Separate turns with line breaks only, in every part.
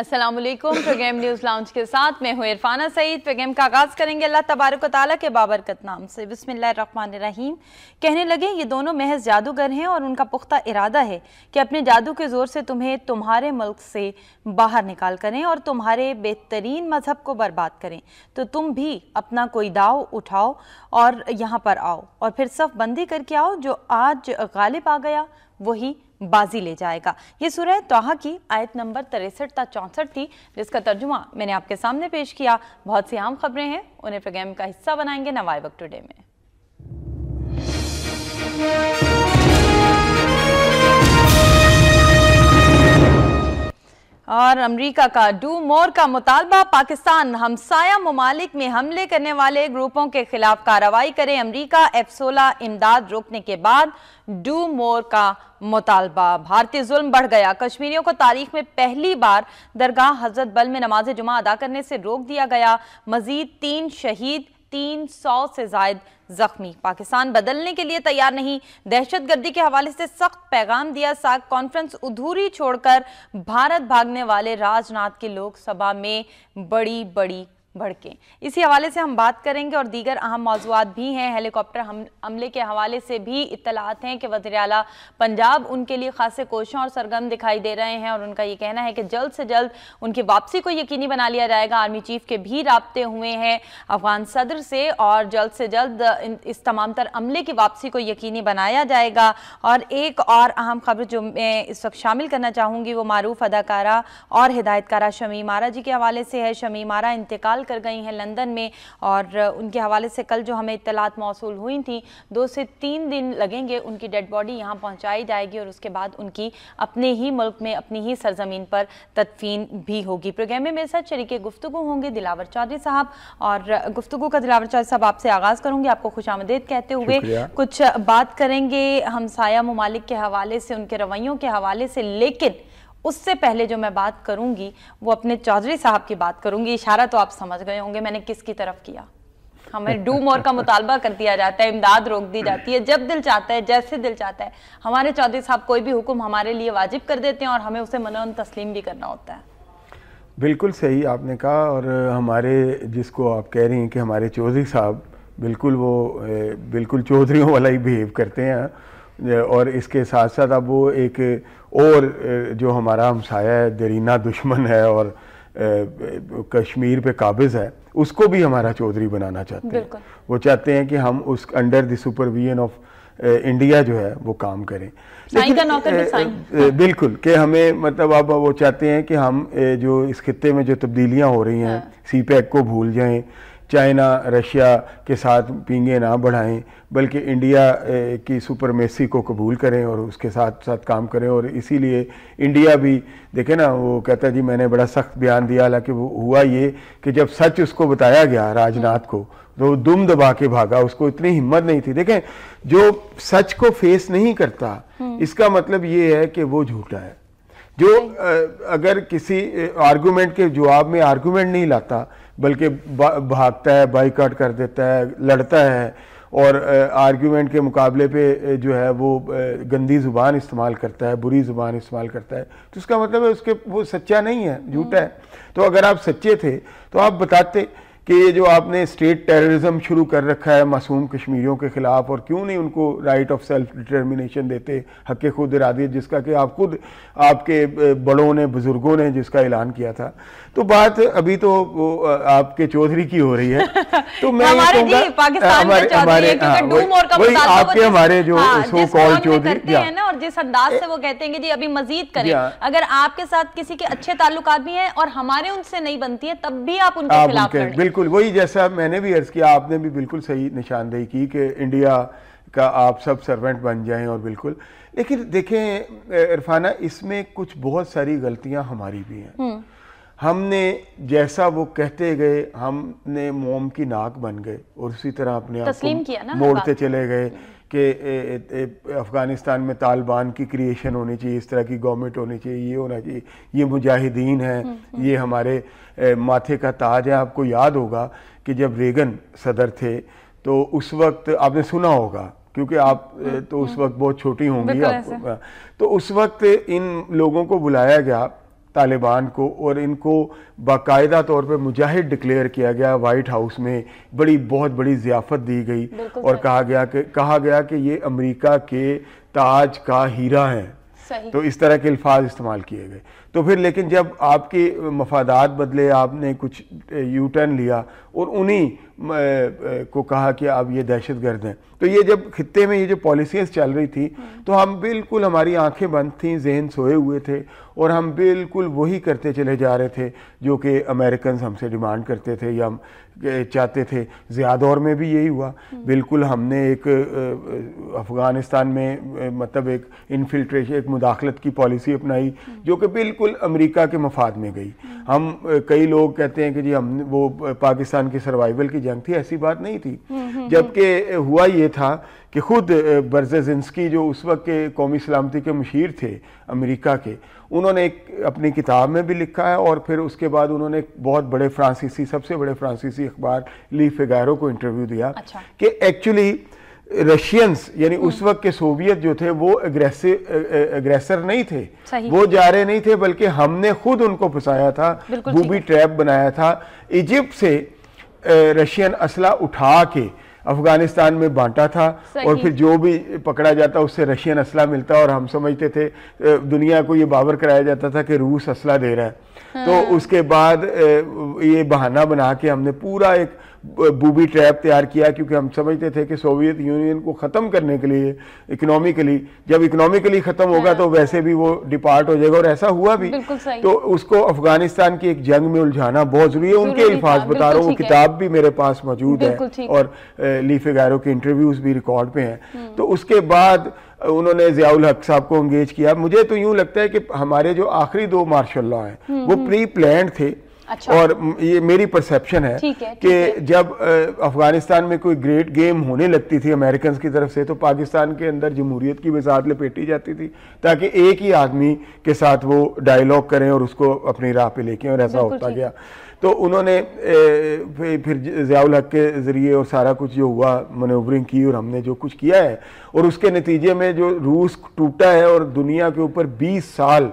वालेकुम programme news lounge के साथ मैं हूँ इरफाना सईद। प्रोग्राम का आगाज़ करेंगे अल्लाह तबारक ताला के बाबरकत नाम से। बिस्मिल्लाहिर्रहमानिर्रहीम। कहने लगे, ये दोनों महज जादूगर हैं और उनका पुख्ता इरादा है कि अपने जादू के ज़ोर से तुम्हें तुम्हारे मुल्क से बाहर निकाल करें और तुम्हारे बेहतरीन मज़हब को बर्बाद करें। तो तुम भी अपना कोई दाव उठाओ और यहाँ पर आओ और फिर सफ बंदी करके आओ जो आज गालिब आ गया। वही बाजी ले जाएगा। ये सुरह तोहा की आयत नंबर तिरसठ तक चौंसठ थी, जिसका तर्जुमा मैंने आपके सामने पेश किया। बहुत सी आम खबरें हैं, उन्हें प्रोग्राम का हिस्सा बनाएँगे नवाई वक्त टुडे में। और अमेरिका का डू मोर का मुतालबा, पाकिस्तान हमसाया ममालिक में हमले करने वाले ग्रुपों के खिलाफ कार्रवाई करे। अमरीका एफ़ सोलह इमदाद रोकने के बाद डू मोर का मुतालबा। भारतीय जुल्म बढ़ गया। कश्मीरियों को तारीख में पहली बार दरगाह हज़रत बल में नमाज़ जुमा अदा करने से रोक दिया गया। मजीद तीन शहीद तीन सौ से जायद जख्मी। पाकिस्तान बदलने के लिए तैयार नहीं। दहशत गर्दी के हवाले से सख्त पैगाम दिया साग कॉन्फ्रेंस अधूरी छोड़कर भारत भागने वाले राजनाथ के लोकसभा में बड़ी बड़ी भड़के इसी हवाले से हम बात करेंगे और दीगर अहम मौजूद भी हैं। हेलीकॉप्टर हम, हमले के हवाले से भी इतलात हैं कि वजी अला पंजाब उनके लिए खासे कोशों और सरगम दिखाई दे रहे हैं और उनका ये कहना है कि जल्द से जल्द उनकी वापसी को यकीनी बना लिया जाएगा। आर्मी चीफ के भी रबते हुए हैं अफगान सदर से और जल्द से जल्द इस तमाम तर अमले की वापसी को यकीनी बनाया जाएगा। और एक और अहम खबर जो मैं इस वक्त शामिल करना चाहूँगी वो मरूफ अदाकारा और हिदायतकारा शमी मारा जी के हवाले से है। शमी मारा इंतकाल इंतकाल कर गई हैं लंदन में और उनके हवाले से कल जो हमें इतलात मौसू हुई थी दो से तीन दिन लगेंगे उनकी डेड बॉडी यहाँ पहुँचाई जाएगी और उसके बाद उनकी अपने ही मुल्क में अपनी ही सरजमीन पर तदफीन भी होगी। प्रोग्राम में मेरे साथ शरीक गुफ्तु होंगे दिलावर चौधरी साहब और गुफ्तु का दिलावर चौधरी साहब आपसे आगाज़ करूँगी। आपको खुश आमदेद कहते हुए कुछ बात करेंगे हमसाया ममालिक के हवाले से उनके रवैयों के हवाले से लेकिन उससे पहले जो मैं बात करूँगी, वो अपने चौधरी साहब की बात करूँगी। इशारा तो आप समझ गए होंगे, मैंने किसकी तरफ़ किया? हमें डू मोर का मुतालबा कर दिया जाता है, इमदाद रोक दी जाती है, जब दिल चाहता है, जैसे दिल चाहता है। हमारे चौधरी साहब कोई भी हुक्म हमारे लिए वाजिब कर देते हैं और हमें उसे मनोन तस्लीम भी करना होता है।
बिल्कुल सही आपने कहा और हमारे, जिसको आप कह रही हैं कि हमारे चौधरी साहब, बिल्कुल वो बिल्कुल चौधरीों वाला ही बिहेव करते हैं। और इसके साथ साथ अब वो एक और जो हमारा हमसाया है दरीना दुश्मन है और कश्मीर पे काबिज है उसको भी हमारा चौधरी बनाना चाहते हैं। वो चाहते हैं कि हम उस under the supervision of India जो है वो काम करें। लेकिन का नौकर बिल्कुल कि हमें मतलब अब वो चाहते हैं कि हम जो इस खत्े में जो तब्दीलियाँ हो रही हैं हाँ। सी पैक को भूल जाएँ चाइना रशिया के साथ पींगे ना बढ़ाएँ बल्कि इंडिया की सुपरमेसी को कबूल करें और उसके साथ साथ काम करें। और इसीलिए इंडिया भी देखे ना वो कहता जी मैंने बड़ा सख्त बयान दिया। हालाँकि वो हुआ ये कि जब सच उसको बताया गया राजनाथ को तो दुम दबा के भागा। उसको इतनी हिम्मत नहीं थी। देखें जो सच को फेस नहीं करता हम्म। इसका मतलब ये है कि वो झूठा है। जो अगर किसी आर्गूमेंट के जवाब में आर्गूमेंट नहीं लाता बल्कि भागता है बाइकाट कर देता है लड़ता है और आर्ग्यूमेंट के मुकाबले पे जो है वो गंदी ज़ुबान इस्तेमाल करता है बुरी ज़ुबान इस्तेमाल करता है। तो उसका मतलब है उसके वो सच्चा नहीं है झूठा है। तो अगर आप सच्चे थे तो आप बताते कि ये जो आपने स्टेट टेररिज्म शुरू कर रखा है मासूम कश्मीरियों के खिलाफ और क्यों नहीं उनको राइट ऑफ़ सेल्फ डिटर्मिनेशन देते हक खुद इरादियत जिसका कि आप खुद आपके बड़ों ने बुज़ुर्गों ने जिसका ऐलान किया था। तो बात अभी तो वो आपके चौधरी की हो रही है। तो मैं
हमारे जी हमारे हमारे हाँ, वही
आपके हमारे जो सो कॉल चौधरी
है ना और जिस अंदाज से वो कहते हैं कि जी अभी मजीद करें। अगर आपके साथ किसी के अच्छे ताल्लुकात भी हैं और हमारे उनसे नहीं बनती है तब भी आप उनके खिलाफ
बिल्कुल वही जैसा मैंने भी अर्ज़ किया आपने भी बिल्कुल सही निशानदेही की कि इंडिया का आप सब सर्वेंट बन जाएँ और बिल्कुल। लेकिन देखें इरफाना इसमें कुछ बहुत सारी गलतियाँ हमारी भी हैं। हम्म। हमने जैसा वो कहते गए हमने मोम की नाक बन गए और उसी तरह अपने आप को मोड़ते चले गए। कि अफ़गानिस्तान में तालिबान की क्रिएशन होनी चाहिए इस तरह की गवर्नमेंट होनी चाहिए ये होना चाहिए। ये मुजाहिदीन है हम्म, हम्म। ये हमारे माथे का ताज है। आपको याद होगा कि जब रेगन सदर थे तो उस वक्त आपने सुना होगा क्योंकि आप हम्म, तो उस वक्त बहुत छोटी होंगी आपको तो उस वक्त इन लोगों को बुलाया गया तालिबान को और इनको बाकायदा तौर पे मुजाहिद डिक्लेयर किया गया वाइट हाउस में बड़ी बहुत बड़ी ज़ियाफ़त दी गई और कहा गया कि कहा गया कि ये अमेरिका के ताज का हीरा है। तो इस तरह के अल्फाज इस्तेमाल किए गए। तो फिर लेकिन जब आपके मफादात बदले आपने कुछ यू टर्न लिया और उन्हीं को कहा कि आप ये दहशत गर्द हैं। तो ये जब खत्े में ये जो पॉलिसीज़ चल रही थी हम्म। तो हम बिल्कुल हमारी आँखें बंद थी जहन सोए हुए थे और हम बिल्कुल वही करते चले जा रहे थे जो कि अमेरिकन हमसे डिमांड करते थे या हम चाहते थे। ज़्यादा में भी यही हुआ। हम्म। बिल्कुल हमने एक अफ़गानिस्तान में मतलब एक इनफिल्ट्रेशन एक मुदाखलत की पॉलिसी अपनाई हम्म। जो कि बिल्कुल अमेरिका के मफाद में गई। हम कई लोग कहते हैं कि जी हम वो पाकिस्तान की सर्वाइवल की जंग थी ऐसी बात नहीं थी। जबकि हुआ ये था कि खुद बर्जिंसकी जो उस वक्त के कौमी सलामती के मशीर थे अमेरिका के उन्होंने एक अपनी किताब में भी लिखा है और फिर उसके बाद उन्होंने बहुत बड़े फ्रांसीसी सबसे बड़े फ्रांसीसी अखबार ली फिगारो को इंटरव्यू दिया अच्छा। कि एक्चुअली रशियंस यानी उस हम्म। वक्त के सोवियत जो थे वो अग्रेसिव अग्रेसर नहीं थे वो जा रहे नहीं थे बल्कि हमने खुद उनको फंसाया था बूबी ट्रैप बनाया था इजिप्ट से रशियन असला उठा के अफ़गानिस्तान में बांटा था और फिर जो भी पकड़ा जाता उससे रशियन असला मिलता और हम समझते थे दुनिया को ये बावर कराया जाता था कि रूस असला दे रहा है हाँ। तो उसके बाद ये बहाना बना के हमने पूरा एक बूबी ट्रैप तैयार किया क्योंकि हम समझते थे कि सोवियत यूनियन को ख़त्म करने के लिए इकोनॉमिकली जब इकोनॉमिकली ख़त्म होगा हाँ। तो वैसे भी वो डिपार्ट हो जाएगा और ऐसा हुआ भी। तो उसको अफ़गानिस्तान की एक जंग में उलझाना बहुत ज़रूरी है। उनके अल्फाज बता रहा हूँ वो किताब भी मेरे पास मौजूद है और लीफे गायरों के इंटरव्यूज़ भी रिकॉर्ड पे हैं। हम्म। तो उसके बाद उन्होंने जियाउल हक साहब को एंगेज किया। मुझे तो यूँ लगता है कि हमारे जो आखिरी दो मार्शल लॉ हैं हम्म, वो प्री हम्म। प्लान थे। अच्छा। और ये मेरी परसेप्शन है, है कि जब अफ़गानिस्तान में कोई ग्रेट गेम होने लगती थी अमेरिकन की तरफ़ से तो पाकिस्तान के अंदर जमहूरियत की वजात लपेटी जाती थी ताकि एक ही आदमी के साथ वो डायलॉग करें और उसको अपनी राह पे लेके और ऐसा होता गया। तो उन्होंने फिर ज़ियाउल हक के ज़रिए और सारा कुछ जो हुआ मनोवरिंग की और हमने जो कुछ किया है और उसके नतीजे में जो रूस टूटा है और दुनिया के ऊपर 20 साल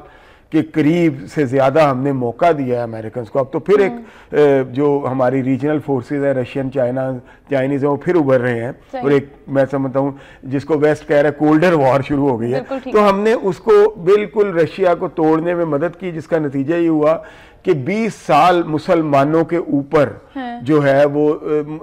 के करीब से ज़्यादा हमने मौका दिया है अमेरिकन को। अब तो फिर एक हम्म। जो हमारी रीजनल फोर्सेज है रशियन चाइना चाइनीज़ है वो फिर उभर रहे हैं। और एक मैं समझता हूँ जिसको वेस्ट कह रहा है कोल्डर वॉर शुरू हो गई है। तो हमने उसको बिल्कुल रशिया को तोड़ने में मदद की जिसका नतीजा ये हुआ कि 20 साल मुसलमानों के ऊपर। जो है वो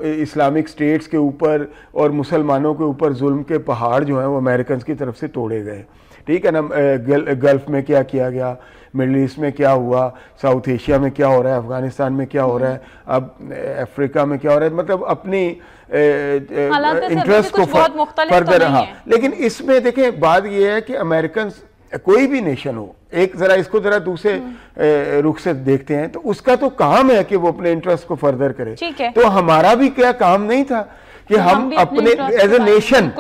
इस्लामिक स्टेट्स के ऊपर और मुसलमानों के ऊपर जुल्म के पहाड़ जो हैं वो अमेरिकन की तरफ़ से तोड़े गए। ठीक है ना गल, गल्फ में क्या किया गया? मिडल ईस्ट में क्या हुआ? साउथ एशिया में क्या हो रहा है? अफ़गानिस्तान में क्या हो रहा है? अब अफ्रीका में क्या हो रहा है? मतलब अपनी इंटरेस्ट को फर्दर तो हाँ। लेकिन इसमें देखें बात यह है कि अमेरिकन कोई भी नेशन हो एक जरा इसको जरा दूसरे हम्म। रुख से देखते हैं तो उसका तो काम है कि वो अपने इंटरेस्ट को फर्दर करे। तो हमारा भी क्या काम नहीं था? कि हम, हम अपने as a nation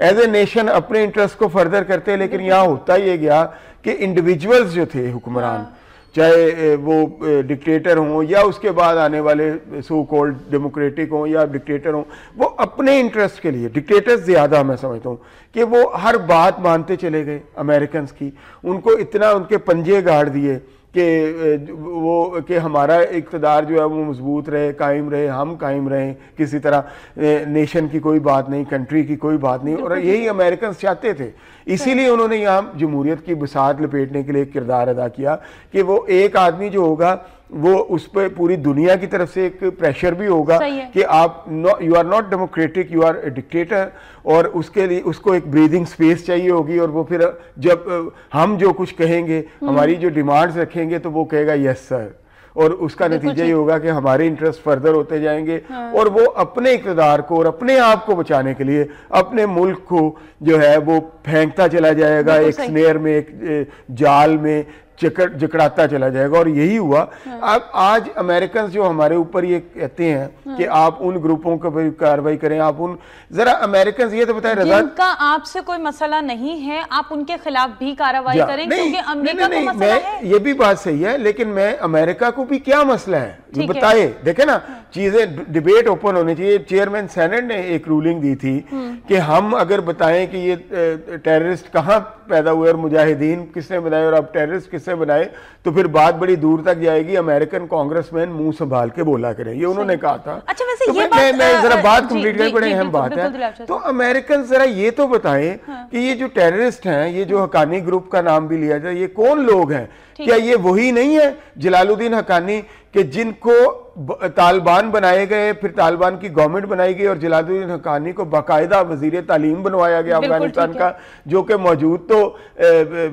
as a nation अपने इंटरेस्ट को फर्दर करते हैं लेकिन यहाँ होता ये गया कि इंडिविजुअल्स जो थे हुक्मरान हाँ। चाहे वो डिक्टेटर हों या उसके बाद आने वाले सो कॉल्ड डेमोक्रेटिक हों या डिक्टेटर हों वो अपने इंटरेस्ट के लिए डिक्टेटर्स ज़्यादा मैं समझता हूँ कि वो हर बात मानते चले गए अमेरिकन की उनको इतना उनके पंजे गाड़ दिए कि वो कि हमारा इकतदार जो है वो मज़बूत रहे कायम रहे हम कायम रहें किसी तरह नेशन की कोई बात नहीं कंट्री की कोई बात नहीं और यही अमेरिकन चाहते थे। इसीलिए उन्होंने यहाँ जमहूरियत की बसात लपेटने के लिए किरदार अदा किया कि वो एक आदमी जो होगा वो उस पर पूरी दुनिया की तरफ़ से एक प्रेशर भी होगा कि आप you are not democratic you are dictator और उसके लिए उसको एक ब्रीदिंग स्पेस चाहिए होगी और वो फिर जब हम जो कुछ कहेंगे हम्म। हमारी जो डिमांड्स रखेंगे तो वो कहेगा यस सर और उसका नतीजा ये होगा कि हमारे इंटरेस्ट फर्दर होते जाएँगे हाँ। और वो अपने इकतदार को और अपने आप को बचाने के लिए अपने मुल्क को जो है वो फेंकता चला जाएगा एक स्नेर में एक जाल में जकड़ जकड़ाता चला जाएगा और यही हुआ हाँ। अब आज अमेरिकन जो हमारे ऊपर ये कहते हैं हाँ। कि आप उन ग्रुपों पर कार्रवाई करें आप उन जरा अमेरिकन ये तो बताए
रजा जिनका आपसे कोई मसला नहीं है आप उनके खिलाफ भी कार्रवाई करें नहीं, क्योंकि अमेरिका नहीं, नहीं, को मैं है।
ये भी बात सही है लेकिन मैं अमेरिका को भी क्या मसला है बताए देखे ना हाँ। चीज़ें डिबेट ओपन होनी चाहिए चेयरमैन सेनेट ने एक रूलिंग दी थी। कि हम अगर बताएँ कि ये टेररिस्ट कहाँ पैदा हुए और मुजाहिदीन किसने बताए और अब टेररिस्ट किस से बनाए तो फिर बात बड़ी दूर तक जाएगी। अमेरिकन कांग्रेसमैन मुँह संभाल के बोला करें। ये उन्होंने कहा था।
अच्छा, वैसे
तो
ये बात,
मैं, मैं जरा बात कंप्लीट
जी,
करें बड़ी अहम बात है। तो अमेरिकन जरा ये तो बताएँ कि ये जो टेररिस्ट हैं ये जो हकानी ग्रुप का नाम भी लिया जाए ये कौन लोग हैं? क्या ये वही नहीं है जलालुद्दीन हकानी के जिनको तालिबान बनाए गए फिर तालिबान की गवर्नमेंट बनाई गई और जलालुद्दीन हकानी को बाकायदा वज़ीर तालीम बनवाया गया अफ़गानिस्तान का जो कि मौजूद तो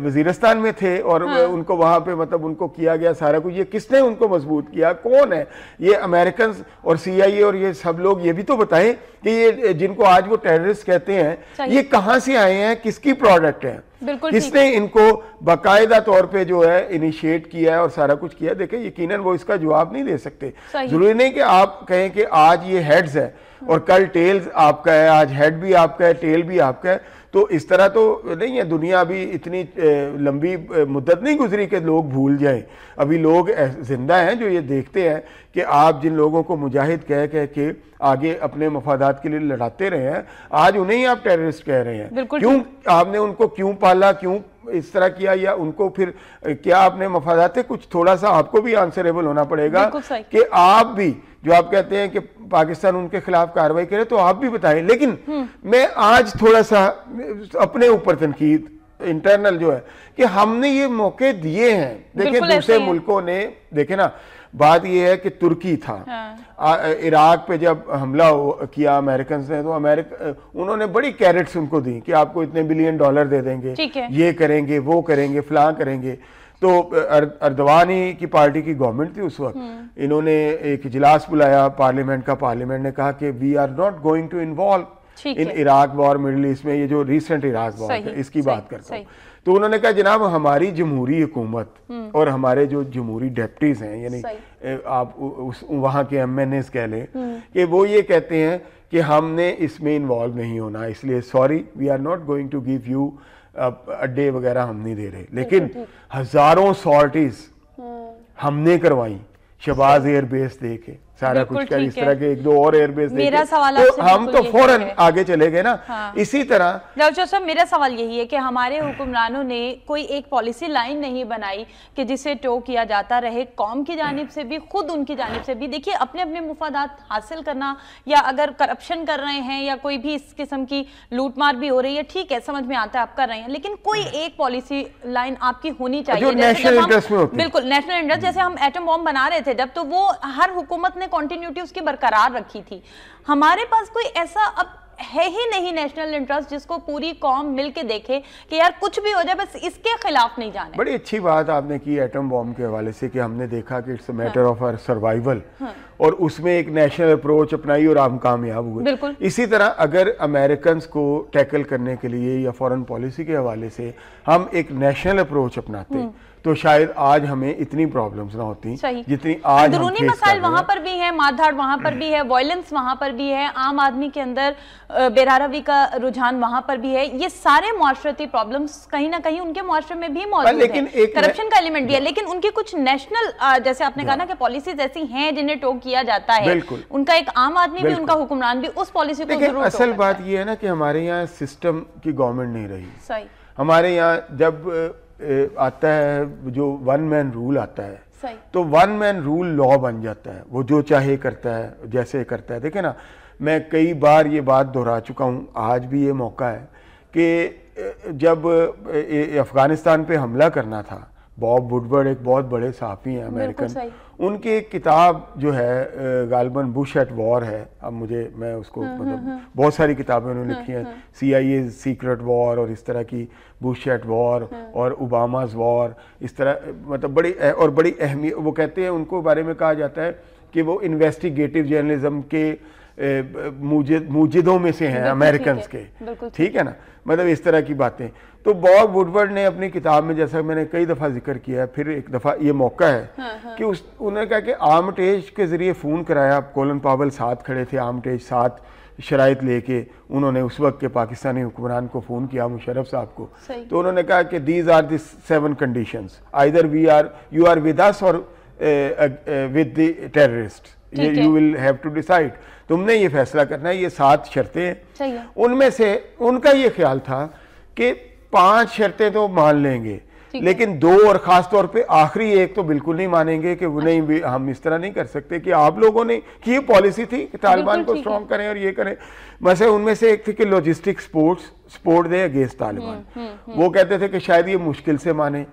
वजीरस्तान में थे और हाँ। उनको वहाँ पे मतलब उनको किया गया सारा कुछ। ये किसने उनको मज़बूत किया? कौन है? ये अमेरिकन और सीआईए और ये सब लोग ये भी तो बताएँ कि ये जिनको आज वो टेररिस्ट कहते हैं ये कहाँ से आए हैं? किसकी प्रोडक्ट है? किसने इनको बाकायदा तौर पे जो है इनिशिएट किया है और सारा कुछ किया देखे यकीनन वो इसका जवाब नहीं दे सकते। ज़रूरी नहीं कि आप कहें कि आज ये हेड्स है। और कल टेल आपका है आज हेड भी आपका है टेल भी आपका है। तो इस तरह तो नहीं है दुनिया अभी इतनी लंबी मुद्दत नहीं गुजरी कि लोग भूल जाएँ। अभी लोग ज़िंदा हैं जो ये देखते हैं कि आप जिन लोगों को मुजाहिद कह कह के आगे अपने मफादात के लिए लड़ाते रहे हैं आज उन्हें ही आप टेररिस्ट कह रहे हैं। क्यों आपने उनको क्यों पाला क्यों इस तरह किया या उनको फिर क्या आपने मफादात कुछ थोड़ा सा आपको भी आंसरेबल होना पड़ेगा कि आप भी जो आप कहते हैं कि पाकिस्तान उनके खिलाफ कार्रवाई करे तो आप भी बताएँ। लेकिन मैं आज थोड़ा सा अपने ऊपर तनकीद इंटरनल जो है कि हमने ये मौके दिए हैं। देखिए दूसरे। मुल्कों ने देखे ना बात यह है कि तुर्की था।
हाँ।
इराक पे जब हमला किया अमेरिकन ने तो अमेरिका उन्होंने बड़ी कैरेट्स उनको दी कि आपको इतने बिलियन डॉलर दे देंगे। ये करेंगे वो करेंगे फलां करेंगे। तो अर्दवानी की पार्टी की गवर्नमेंट थी उस वक्त। इन्होंने एक इजलास बुलाया पार्लियामेंट का। पार्लियामेंट ने कहा कि we are not going to involve in Iraq war Middle East में। ये जो रिसेंट इराक वॉर है इसकी बात करता हूँ। तो उन्होंने कहा जनाब हमारी जमहूरी हुकूमत और हमारे जो जमहूरी डेप्टीज हैं यानी आप उस वहाँ के एम एन एस कह लें कि वो ये कहते हैं कि हमने इसमें इन्वॉल्व नहीं होना इसलिए sorry we are not going to give you अड्डे वगैरह हम नहीं दे रहे। लेकिन हज़ारों सॉर्टीज हमने करवाई शबाज एयरबेस दे के सारा कुछ कर इस तरह के एक दो और एयरबेस
मेरा सवाल
तो हम तो फ़ौरन आगे चले गए ना।
हाँ।
इसी तरह
साहब मेरा सवाल यही है कि हमारे हुक्मरानों ने कोई एक पॉलिसी लाइन नहीं बनाई कि जिसे टो किया जाता रहे कौम की जानिब से भी खुद उनकी जानिब से भी। देखिए अपने अपने मुफादात हासिल करना या अगर करप्शन कर रहे हैं या कोई भी इस किस्म की लूटमार भी हो रही है ठीक है समझ में आता है आप कर रहे हैं लेकिन कोई एक पॉलिसी लाइन आपकी होनी चाहिए।
है।
बिल्कुल नेशनल इंटरेस्ट जैसे हम एटम बॉम्ब बना रहे थे जब तो वो हर हुकूमत ने कंटिन्यूटी उसकी बरकरार रखी थी। हमारे पास कोई ऐसा अब है ही नहीं नेशनल इंटरेस्ट जिसको पूरी कौम मिलके देखे कि यार कुछ भी हो जाए बस इसके खिलाफ नहीं जाने।
बड़ी अच्छी बात आपने की एटम बॉम्ब के हवाले से कि हमने देखा कि it's matter of our survival और उसमें एक नेशनल अप्रोच अपनाई और हम कामयाब हुए।
बिल्कुल।
इसी तरह अगर अमेरिकन को टैकल करने के लिए या फॉरेन पॉलिसी के हवाले से हम एक नेशनल अप्रोच अपनाते तो शायद आज हमें इतनी प्रॉब्लम्स ना होती जितनी आज
अंदरूनी मसाइल वहाँ पर भी है मारधाड़ वहाँ पर भी है वायलेंस वहाँ पर भी है आम आदमी के अंदर बेरारवी का रुझान वहाँ पर भी है। ये सारे मुआशरती प्रॉब्लम्स कहीं ना कहीं उनके मुआशरे में भी मौजूद
लेकिन
है करप्शन का एलिमेंट भी है। लेकिन उनकी कुछ नेशनल जैसे आपने कहा ना कि पॉलिसीज़ ऐसी हैं जिन्हें टोक किया जाता है। उनका एक आम आदमी भी उनका हुक्मरान भी उस पॉलिसी को ज़रूर
असल बात यह है ना कि हमारे यहाँ सिस्टम की गवर्नमेंट नहीं रही।
सही।
हमारे यहाँ जब आता है जो वन मैन रूल आता है
सही।
तो वन मैन रूल लॉ बन जाता है। वो जो चाहे करता है जैसे करता है। देखे ना मैं कई बार ये बात दोहरा चुका हूँ। आज भी ये मौका है कि जब अफ़गानिस्तान पे हमला करना था बॉब वुडवर्ड एक बहुत बड़े सहाफ़ी हैं अमेरिकन। उनकी एक किताब जो है गालबन बुश एट वॉर है। अब मुझे मैं उसको मतलब बहुत सारी किताबें उन्होंने लिखी हैं। सी आई ए सीक्रेट वॉर और इस तरह की बुश एट वॉर और ओबामाज वॉर इस तरह मतलब बड़ी और बड़ी अहमियत वो कहते हैं उनको बारे में कहा जाता है कि वो इन्वेस्टिगेटिव जर्नलिज्म के मूजिद मूजिदों में से हैं अमेरिकन के। ठीक है ना? मतलब इस तरह की बातें। तो बॉब वुडवर्ड ने अपनी किताब में जैसा मैंने कई दफ़ा ज़िक्र किया है फिर एक दफ़ा ये मौका है कि उस उन्होंने कहा कि आमटेज के ज़रिए फ़ोन कराया। कोलन पावल साथ खड़े थे आमटेज साथ शराइत लेके उन्होंने उस वक्त के पाकिस्तानी हुक्मरान को फ़ोन किया मुशरफ साहब को। तो उन्होंने कहा कि these are this seven conditions either we are you are with us or with the terrorist you will have to decide तुमने ये फैसला करना है ये सात शर्तें हैं। उनमें से उनका ये ख्याल था कि पाँच शर्तें तो मान लेंगे लेकिन दो और खास तौर पे आखिरी एक तो बिल्कुल नहीं मानेंगे कि वो नहीं हम इस तरह नहीं कर सकते कि आप लोगों ने की ये पॉलिसी थी कि तालिबान को स्ट्रॉन्ग करें और ये करें। वैसे उनमें से एक थी कि लॉजिस्टिक स्पोर्ट्स सपोर्ट दे अगेंस्ट तालिबान। वो कहते थे कि शायद ये मुश्किल से माने।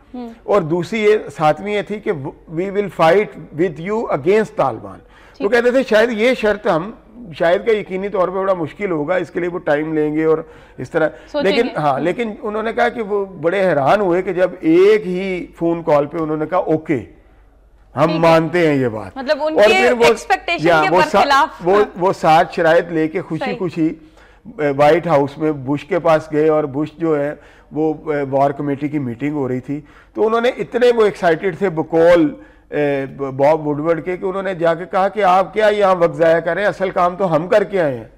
और दूसरी ये सातवीं ये थी कि we will fight with you against Taliban. तो कहते थे शायद ये शर्त हम शायद का यकीनी तौर पे बड़ा मुश्किल होगा इसके लिए वो टाइम लेंगे और इस तरह। लेकिन हाँ लेकिन उन्होंने कहा कि वो बड़े हैरान हुए कि जब एक ही फ़ोन कॉल पे उन्होंने कहा ओके हम मानते हैं ये बात।
मतलब उनके और फिर वो, या,
वो, सा, वो हाँ। वो सात शराइत लेके खुशी खुशी व्हाइट हाउस में बुश के पास गए और बुश जो है वो वॉर कमेटी की मीटिंग हो रही थी। तो उन्होंने इतने वो एक्साइटेड थे बकौल बॉब वुडवर्ड के कि उन्होंने जाके कहा कि आप क्या यहाँ वक्त ज़ाया करें असल काम तो हम करके आए हैं।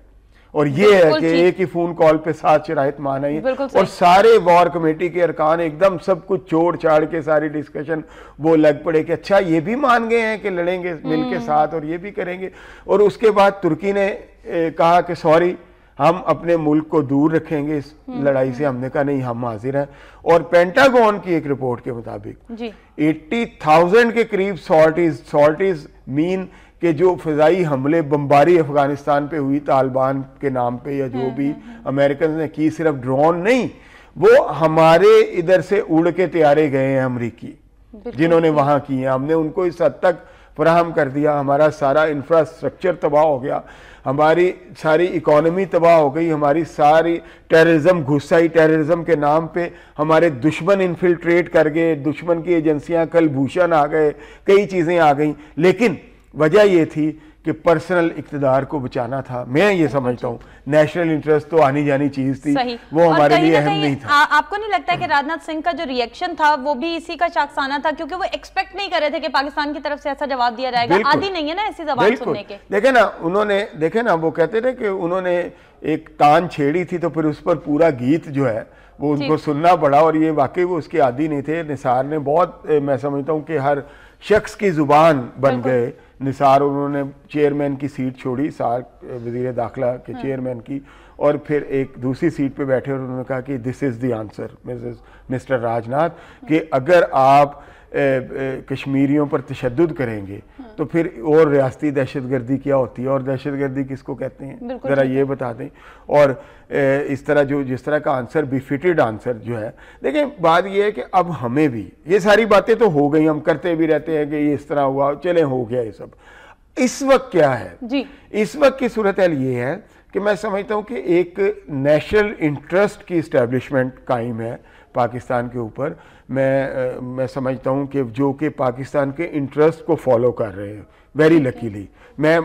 और ये है कि एक ही फ़ोन कॉल पे सात शराइत माना ही और सारे वॉर कमेटी के अरकान एकदम सब कुछ छोड़ छाड़ के सारी डिस्कशन वो लग पड़े कि अच्छा ये भी मान गए हैं कि लड़ेंगे मिल के हम्म। साथ और ये भी करेंगे। और उसके बाद तुर्की ने कहा कि सॉरी हम अपने मुल्क को दूर रखेंगे इस हम्म, लड़ाई से। हम्म। हमने कहा नहीं हम हाजिर हैं। और पेंटागन की एक रिपोर्ट के मुताबिक एट्टी थाउज़ेंड के करीब सॉल्टीज सॉल्टीज मीन के जो फिजाई हमले बम्बारी अफ़गानिस्तान पे हुई तालिबान के नाम पे या जो हम्म, भी अमेरिकन ने की सिर्फ़ ड्रोन नहीं वो हमारे इधर से उड़ के तैयारे गए हैं अमरीकी जिन्होंने वहाँ की हैं। हमने उनको इस हद तक फ्राहम कर दिया। हमारा सारा इंफ्रास्ट्रक्चर तबाह हो गया। हमारी सारी इकोनॉमी तबाह हो गई, हमारी सारी टेररिज्म घुसाई टेररिज्म के नाम पे हमारे दुश्मन इन्फिल्ट्रेट कर गए, दुश्मन की एजेंसियाँ कल भूषण आ गए, कई चीज़ें आ गई। लेकिन वजह ये थी कि पर्सनल इकतदार को बचाना था। मैं ये समझता हूँ। नेशनल इंटरेस्ट तो आनी जानी चीज़ थी। वो हमारे लिए अहम नहीं था।
आ, आपको नहीं लगता कि राजनाथ सिंह का जो रिएक्शन था वो भी इसी का शाखसाना था? क्योंकि वो एक्सपेक्ट नहीं कर रहे थे कि पाकिस्तान की तरफ़ से ऐसा जवाब दिया जाएगा। आदि नहीं है ना ऐसी जबान सुनने के।
देखे ना उन्होंने देखे ना वो कहते थे कि उन्होंने एक तान छेड़ी थी तो फिर उस पर पूरा गीत जो है वो उनको सुनना पड़ा और ये वाकई वो उसके आदि नहीं थे। निसार ने बहुत मैं समझता हूँ कि हर शख्स की ज़ुबान बन गए। निसार उन्होंने चेयरमैन की सीट छोड़ी सार वज़ीर दाखिला के हाँ। चेयरमैन की और फिर एक दूसरी सीट पे बैठे और उन्होंने कहा कि this is the answer mister Rajnath कि अगर आप कश्मीरियों पर तशद करेंगे हाँ। तो फिर और रियाती दहशत गर्दी क्या होती है? और दहशत गर्दी किसको कहते हैं? ज़रा ये बता दें। और इस तरह जो जिस तरह का आंसर बिफिटेड आंसर जो है देखिए बात यह है कि अब हमें भी ये सारी बातें तो हो गई हम करते भी रहते हैं कि ये इस तरह हुआ चले हो गया ये सब। इस वक्त क्या है?
जी।
इस वक्त की सूरत हाल ये है कि मैं समझता हूँ कि एक नेशनल इंटरेस्ट की इस्टेब्लिशमेंट कायम है पाकिस्तान के ऊपर। मैं मैं समझता हूँ कि जो कि पाकिस्तान के इंटरेस्ट को फॉलो कर रहे हैं। वेरी लकीली मैं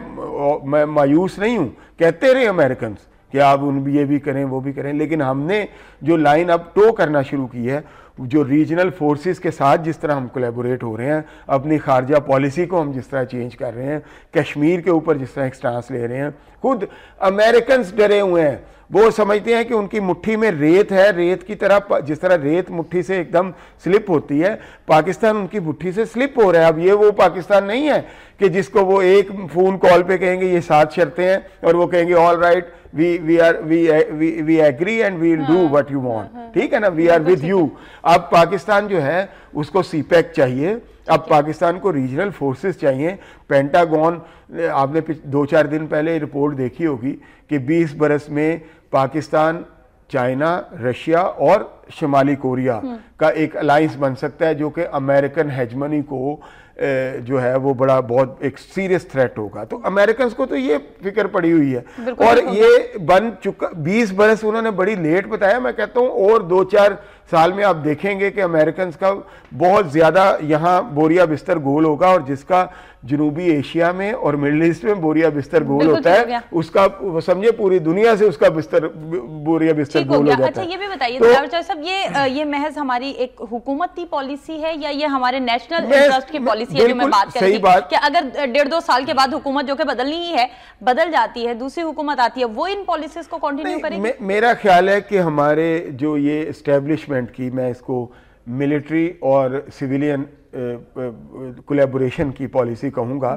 मैं मायूस नहीं हूँ। कहते रहे अमेरिकन कि आप उन भी ये भी करें वो भी करें। लेकिन हमने जो लाइन अब टो करना शुरू की है जो रीजनल फोर्सेस के साथ जिस तरह हम कोलेबोरेट हो रहे हैं, अपनी खारजा पॉलिसी को हम जिस तरह चेंज कर रहे हैं, कश्मीर के ऊपर जिस तरह एक स्टांस ले रहे हैं। खुद अमेरिकन डरे हुए हैं। वो समझते हैं कि उनकी मुट्ठी में रेत है, रेत की तरह जिस तरह रेत मुट्ठी से एकदम स्लिप होती है, पाकिस्तान उनकी मुट्ठी से स्लिप हो रहा है। अब ये वो पाकिस्तान नहीं है कि जिसको वो एक फ़ोन कॉल पे कहेंगे, ये सात शर्तें हैं, और वो कहेंगे all right we we are we we agree and we do what you want ठीक है ना? वी आर विद यू अब पाकिस्तान जो है उसको सी पैक चाहिए। अब पाकिस्तान को रीजनल फोर्सेस चाहिए। पेंटागन आपने दो चार दिन पहले रिपोर्ट देखी होगी कि 20 बरस में पाकिस्तान चाइना रशिया और शुमाली कोरिया हम्म। का एक अलायंस बन सकता है जो कि अमेरिकन हेजमनी को जो है वो बड़ा बहुत एक सीरियस थ्रेट होगा। तो अमेरिकन को तो ये फ़िक्र पड़ी हुई है। और ये बन चुका 20 बरस उन्होंने बड़ी लेट बताया। मैं कहता हूँ और दो चार साल में आप देखेंगे कि अमेरिकन का बहुत ज़्यादा यहाँ बोरिया बिस्तर गोल होगा और जिसका जनूबी एशिया में और मिडल ईस्ट में बोरिया बिस्तर गोल होता है उसका समझे पूरी दुनिया से उसका बिस्तर बोरिया बिस्तर गोल हो, हो जाता
अच्छा ये भी बताइए तो, साहब ये ये महज हमारी एक हुकूमती पॉलिसी है या ये हमारे नेशनल इंटरेस्ट की पॉलिसी है जो मैं बात कर रही बात। कि अगर डेढ़ दो साल के बाद हुकूमत जो कि बदलनी ही है बदल जाती है दूसरी हुकूमत आती है वो इन पॉलिसीज़ को कंटिन्यू करेगी?
मेरा ख्याल है कि हमारे जो ये स्टेब्लिशमेंट की मैं इसको मिलिट्री और सिविलियन कोलेबोरेशन की पॉलिसी कहूँगा।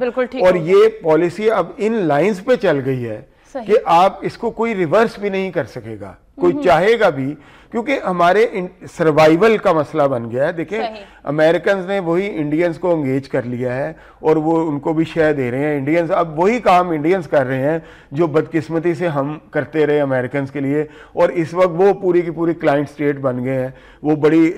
और ये पॉलिसी अब इन लाइंस पे चल गई है कि आप इसको कोई रिवर्स भी नहीं कर सकेगा। कोई चाहेगा भी क्योंकि हमारे सर्वाइवल का मसला बन गया है। देखिए अमेरिकन ने वही इंडियंस को अंगेज कर लिया है और वो उनको भी शेयर दे रहे हैं। इंडियंस अब वही काम इंडियंस कर रहे हैं जो बदकिस्मती से हम करते रहे अमेरिकन के लिए और इस वक्त वो पूरी की पूरी क्लाइंट स्टेट बन गए हैं। वो बड़ी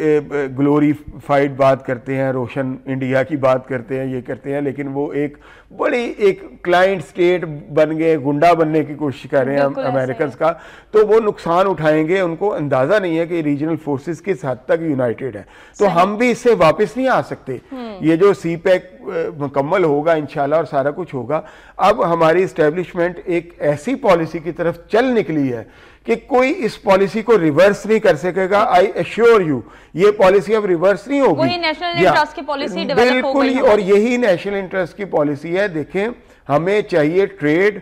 ग्लोरीफाइड बात करते हैं रोशन इंडिया की बात करते हैं ये करते हैं लेकिन वो एक बड़ी एक क्लाइंट स्टेट बन गए गुंडा बनने की कोशिश कर रहे हैं अमेरिकन का। तो वो नुकसान उठाएँगे उनको अंदाज़ा नहीं है कि रीजनल फोर्सेस किस हद तक यूनाइटेड है। तो हम भी इससे वापस नहीं आ सकते। हम्म। ये जो सी पैक मुकम्मल होगा इंशाल्लाह और सारा कुछ होगा अब हमारी इस्टेब्लिशमेंट एक ऐसी पॉलिसी की तरफ़ चल निकली है कि कोई इस पॉलिसी को रिवर्स नहीं कर सकेगा। आई एश्योर यू ये पॉलिसी अब रिवर्स नहीं होगी।
वही नेशनल इंटरेस्ट की पॉलिसी
बिल्कुल और यही नेशनल इंटरेस्ट की पॉलिसी है। देखें हमें चाहिए ट्रेड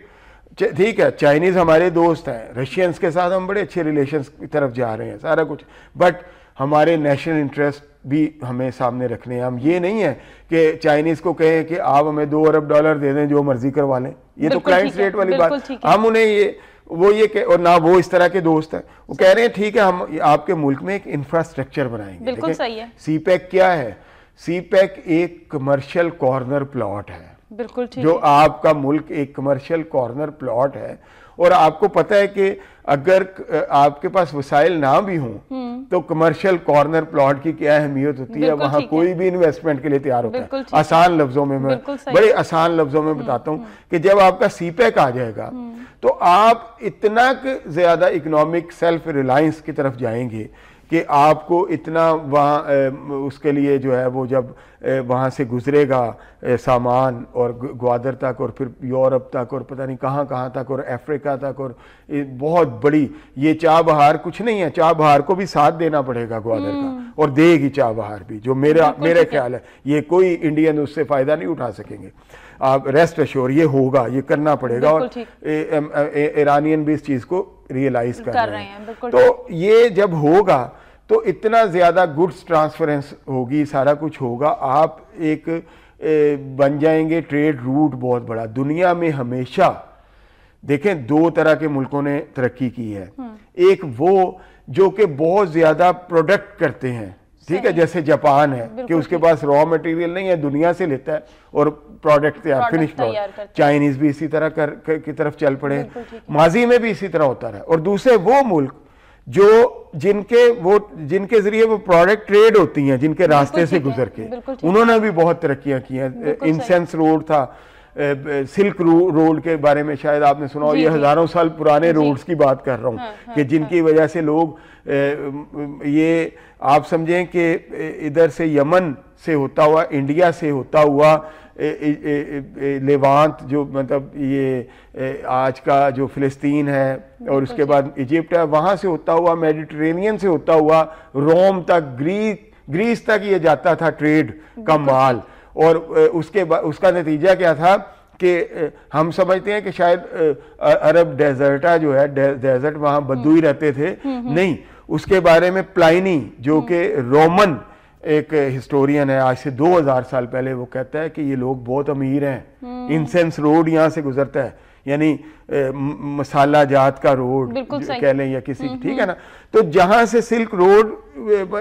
ठीक है चाइनीज़ हमारे दोस्त हैं रशियंस के साथ हम बड़े अच्छे रिलेशन की तरफ़ जा रहे हैं सारा कुछ। बट हमारे नेशनल इंटरेस्ट भी हमें सामने रखने हैं। हम ये नहीं है कि चाइनीज़ को कहें कि आप हमें दो अरब डॉलर दे दें जो मर्ज़ी करवा लें। ये तो क्लाइंट रेट वाली बात। हम उन्हें ये वो ये कह, और ना वो इस तरह के दोस्त हैं। वो कह रहे हैं ठीक है हम आपके मुल्क में एक इंफ्रास्ट्रक्चर बनाएँगे
बिल्कुल सही है।
सी पैक क्या है? सी पैक एक कमर्शियल कॉर्नर प्लॉट है।
बिल्कुल ठीक
जो आपका मुल्क एक कमर्शियल कॉर्नर प्लॉट है और आपको पता है कि अगर आपके पास वसाइल ना भी हों हम्म। तो कमर्शियल कॉर्नर प्लॉट की क्या अहमियत होती है? वहाँ कोई भी इन्वेस्टमेंट के लिए तैयार होता है। आसान लफ्जों में मैं बड़े आसान लफ्जों में हम्म, बताता हूँ हम्म। कि जब आपका सीपैक आ जाएगा तो आप इतना ज़्यादा इकोनॉमिक सेल्फ रिलायंस की तरफ़ जाएँगे कि आपको इतना वहाँ उसके लिए जो है वो जब वहाँ से गुजरेगा सामान और ग्वादर तक और फिर यूरोप तक और पता नहीं कहाँ कहाँ तक और अफ्रीका तक और बहुत बड़ी ये चाह बहार कुछ नहीं है चाह बहार को भी साथ देना पड़ेगा ग्वादर का हम्म। और देगी चाह बहार भी जो मेरा मेरे ख्याल है ये कोई इंडियन उससे फ़ायदा नहीं उठा सकेंगे। आप रेस्ट अश्योर ये होगा ये करना पड़ेगा और ईरानियन भी इस चीज़ को रियलाइज़ कर, कर रहे हैं हैं। तो ये जब होगा तो इतना ज़्यादा गुड्स ट्रांसफरेंस होगी सारा कुछ होगा। आप एक ए, बन जाएँगे ट्रेड रूट बहुत बड़ा। दुनिया में हमेशा देखें दो तरह के मुल्कों ने तरक्की की है। हम्म। एक वो जो कि बहुत ज़्यादा प्रोडक्ट करते हैं। ठीक है जैसे जापान है कि उसके पास रॉ मटेरियल नहीं है दुनिया से लेता है और प्रोडक्ट तैयार फिनिश प्रोडक्ट चाइनीज़ भी इसी तरह कर, कर की तरफ़ चल पड़े माजी में भी इसी तरह होता रहा। और दूसरे वो मुल्क जो जिनके वो जिनके ज़रिए वो प्रोडक्ट ट्रेड होती हैं जिनके रास्ते से गुजर के उन्होंने भी बहुत तरक्कियाँ की हैं। इंसेंस रोड था सिल्क रोड के बारे में शायद आपने सुना हो। ये हज़ारों साल पुराने रोड्स की बात कर रहा हूँ हाँ, हाँ, कि जिनकी हाँ। वजह से लोग ये आप समझें कि इधर से यमन से होता हुआ इंडिया से होता हुआ लेवांत जो मतलब ये आज का जो फ़िलिस्तीन है और उसके बाद इजिप्ट है वहाँ से होता हुआ मेडिटेरेनियन से होता हुआ रोम तक ग्रीस ग्रीस तक ये जाता था ट्रेड का माल। और उसके उसका नतीजा क्या था कि हम समझते हैं कि शायद अरब डेजर्टा जो है डेजर्ट वहाँ बद्दू ही रहते थे। हम्म, हम्म। नहीं उसके बारे में प्लाइनी जो हम्म। कि रोमन एक हिस्टोरियन है आज से 2000 साल पहले वो कहता है कि ये लोग बहुत अमीर हैं। इंसेंस रोड यहाँ से गुजरता है। यानी मसाला जात का रोड कह लें या किसी ठीक है ना? तो जहाँ से सिल्क रोड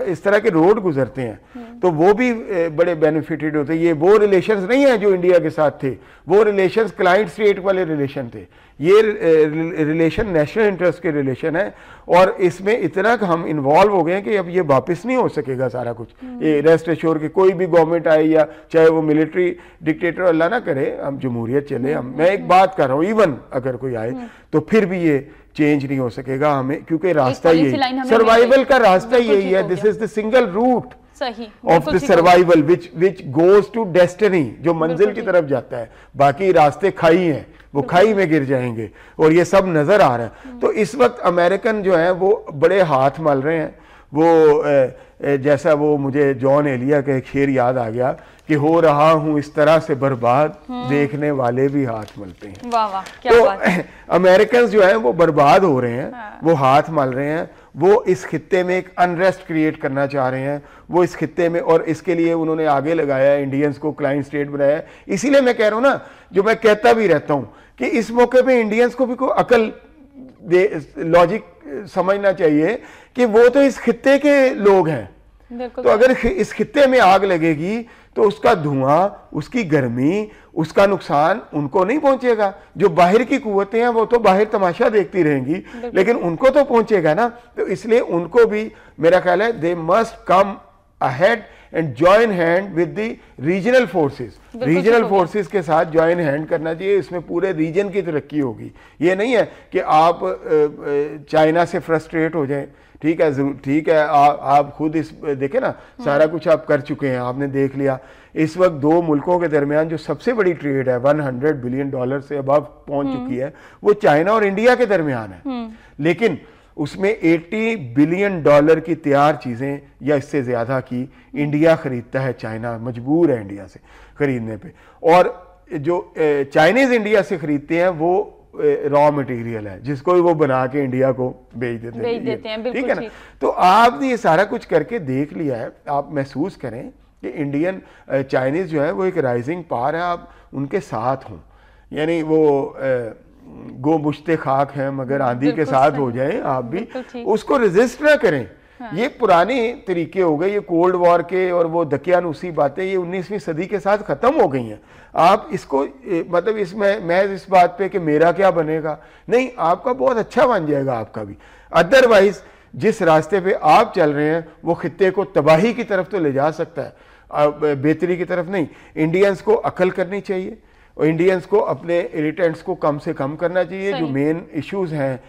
इस तरह के रोड गुजरते हैं। तो वो भी बड़े बेनिफिटेड होते हैं ये वो रिलेशंस नहीं है जो इंडिया के साथ थे वो रिलेशंस क्लाइंट स्टेट वाले रिलेशन थे ये रिलेशन नेशनल इंटरेस्ट के रिलेशन है और इसमें इतना हम इन्वॉल्व हो गए हैं कि अब ये वापस नहीं हो सकेगा सारा कुछ। ये रेस्ट एश्योर के कोई भी गवर्नमेंट आए या चाहे वो मिलिट्री डिक्टेटर अल्लाह ना करे, हम जमहूरियत चले, हम, मैं एक बात कर रहा हूँ इवन अगर कोई आए। तो फिर भी ये चेंज नहीं हो सकेगा हमें क्योंकि रास्ता यही सर्वाइवल का रास्ता यही है। This is the single route of the survival which which goes to destiny जो मंजिल की तरफ़ जाता है। बाकी रास्ते खाई हैं वो खाई में गिर जाएँगे और ये सब नज़र आ रहा है। तो इस वक्त अमेरिकन जो है वो बड़े हाथ मल रहे हैं। वो जैसा वो मुझे जॉन एलिया का एक शेर याद आ गया कि हो रहा हूँ इस तरह से बर्बाद हम्म। देखने वाले भी हाथ मलते हैं
वाह वाह क्या
तो अमेरिकन जो है वो बर्बाद हो रहे हैं हाँ। वो हाथ मल रहे हैं वो इस खत्ते में एक अनरेस्ट क्रिएट करना चाह रहे हैं वो इस खत्ते में और इसके लिए उन्होंने आगे लगाया इंडियंस को क्लाइंट स्टेट बनाया इसीलिए मैं कह रहा हूँ ना जो मैं कहता भी रहता हूँ कि इस मौके पे इंडियंस को भी कोई अकल लॉजिक समझना चाहिए कि वो तो इस खित्ते के लोग हैं। तो अगर इस खित्ते में आग लगेगी तो उसका धुआँ उसकी गर्मी उसका नुकसान उनको नहीं पहुंचेगा। जो बाहर की कुतें हैं वो तो बाहर तमाशा देखती रहेंगी लेकिन उनको तो पहुंचेगा ना। तो इसलिए उनको भी मेरा ख्याल है they must come ahead and join hand with the regional forces regional forces के साथ ज्वाइन हैंड करना चाहिए इसमें पूरे रीजन की तरक्की होगी। ये नहीं है कि आप चाइना से फ्रस्ट्रेट हो जाएँ। ठीक है ठीक है आ, आप खुद इस देखें ना सारा कुछ आप कर चुके हैं आपने देख लिया। इस वक्त दो मुल्कों के दरमियान जो सबसे बड़ी ट्रेड है 100 बिलियन डॉलर से अब पहुँच हम्म। चुकी है वो चाइना और इंडिया के दरमियान है। हम्म। लेकिन उसमें 80 बिलियन डॉलर की तैयार चीज़ें या इससे ज़्यादा की इंडिया ख़रीदता है चाइना मजबूर है इंडिया से ख़रीदने पे। और जो चाइनीज़ इंडिया से ख़रीदते हैं वो रॉ मटेरियल है जिसको वो बना के इंडिया को बेच देते
बेच देते हैं
ठीक है ना? तो आपने ये सारा कुछ करके देख लिया है आप महसूस करें कि इंडियन चाइनीज़ जो है वो एक राइजिंग पार है आप उनके साथ हों। यानी वो गो बुश्ते खाक हैं मगर आंधी के साथ हो जाए आप भी। उसको रेजिस्ट ना करें। हाँ। ये पुराने तरीके हो गए ये कोल्ड वॉर के और वो दकियानुसी बातें ये 19वीं सदी के साथ ख़त्म हो गई हैं। आप इसको मतलब इसमें मैं इस बात पे कि मेरा क्या बनेगा? नहीं आपका बहुत अच्छा बन जाएगा आपका भी। अदरवाइज़ जिस रास्ते पे आप चल रहे हैं वो खत्े को तबाही की तरफ़ तो ले जा सकता है। बेहतरी की तरफ़ नहीं। इंडियंस को अकल करनी चाहिए। और इंडियंस को अपने इरिटेंट्स को कम से कम करना चाहिए जो मेन इश्यूज़ हैं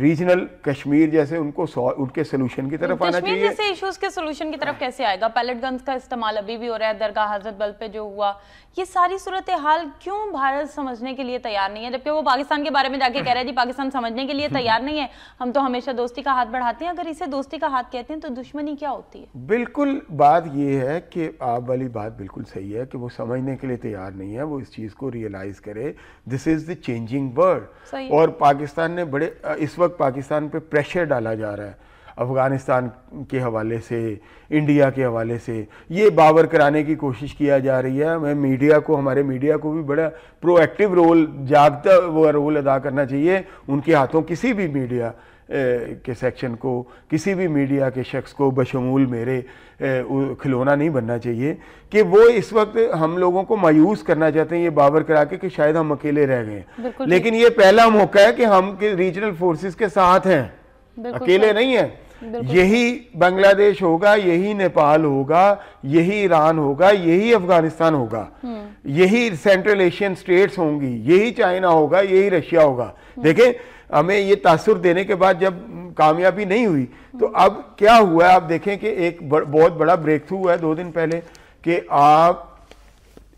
रीजनल कश्मीर जैसे उनको उनके सोल्यूशन की तरफ़ आना चाहिए।
जैसे इश्यूज़ के सोल्यूशन की तरफ़ कैसे आएगा? पैलेट गन्स का इस्तेमाल अभी भी हो रहा है दरगाह हज़रत बल पे जो हुआ ये सारी सूरत हाल क्यों भारत समझने के लिए तैयार नहीं है? जबकि वो पाकिस्तान के बारे में जाके कह रहे हैं जी पाकिस्तान समझने के लिए तैयार नहीं है। हम तो हमेशा दोस्ती का हाथ बढ़ाते हैं। अगर इसे दोस्ती का हाथ कहते हैं तो दुश्मनी क्या होती है?
बिल्कुल बात ये है कि आप वाली बात बिल्कुल सही है कि वो समझने के लिए तैयार नहीं है। वो इस चीज़ को रियलाइज़ करे। This is the changing world और पाकिस्तान ने बड़े इस वक्त पाकिस्तान पे प्रेशर डाला जा रहा है। अफ़गानिस्तान के हवाले से इंडिया के हवाले से ये बावर कराने की कोशिश किया जा रही है। मैं मीडिया को हमारे मीडिया को भी बड़ा प्रोएक्टिव रोल जागता वो रोल अदा करना चाहिए। उनके हाथों किसी भी मीडिया के सेक्शन को किसी भी मीडिया के शख्स को बशमूल मेरे खिलौना नहीं बनना चाहिए कि वो इस वक्त हम लोगों को मायूस करना चाहते हैं ये बाबर करा के कि शायद हम अकेले रह गए। लेकिन ये पहला मौका है कि हम के रीजनल फोर्सेस के साथ हैं। अकेले नहीं है। यही बांग्लादेश होगा यही नेपाल होगा यही ईरान होगा यही अफ़गानिस्तान होगा हम्म। यही सेंट्रल एशियन स्टेट्स होंगी यही चाइना होगा यही रशिया होगा हम्म। देखें हमें ये तासुर देने के बाद जब कामयाबी नहीं हुई तो हम्म। अब क्या हुआ है आप देखें कि एक बहुत बड़ा ब्रेक थ्रू हुआ है दो दिन पहले कि आप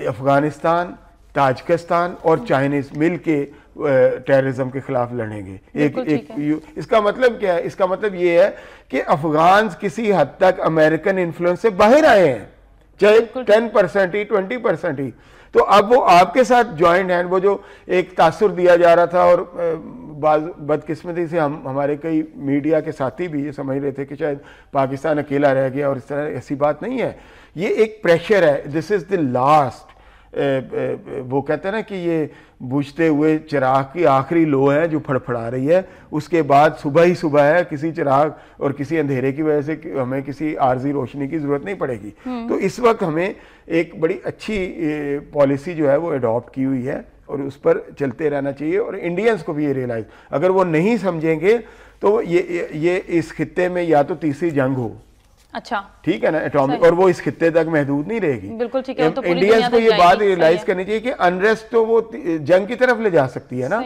अफ़गानिस्तान ताजिकिस्तान और चाइनीज़ मिल के टेररिज्म के खिलाफ लड़ेंगे। एक एक इसका मतलब क्या है? इसका मतलब ये है कि अफगान किसी हद तक अमेरिकन इन्फ्लुएंस से बाहर आए हैं। चाहे टेन परसेंट ही ट्वेंटी परसेंट ही। तो अब वो आपके साथ ज्वाइंट हैं। वो जो एक तासुर दिया जा रहा था और बदकिस्मती से हम हमारे कई मीडिया के साथी भी ये समझ रहे थे कि शायद पाकिस्तान अकेला रह गया और इस तरह ऐसी बात नहीं है। ये एक प्रेशर है। दिस इज़ द लास्ट वो कहते हैं ना कि ये बुझते हुए चिराग की आखिरी लो है जो फड़फड़ा रही है। उसके बाद सुबह ही सुबह है किसी चिराग और किसी अंधेरे की वजह से हमें किसी आर्जी रोशनी की ज़रूरत नहीं पड़ेगी। हम्म। तो इस वक्त हमें एक बड़ी अच्छी पॉलिसी जो है वो अडॉप्ट की हुई है और उस पर चलते रहना चाहिए और इंडियंस को भी ये रियलाइज़ अगर वो नहीं समझेंगे तो ये ये इस खत्े में या तो तीसरी जंग हो।
अच्छा।
ठीक है ना एटॉमिक और वो इस खत्ते तक महदूद नहीं रहेगी।
बिल्कुल ठीक है तो
इंडियंस को ये बात रियलाइज़ करनी चाहिए कि अनरेस्ट तो वो जंग की तरफ़ ले जा सकती है ना।